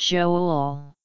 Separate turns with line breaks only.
Joel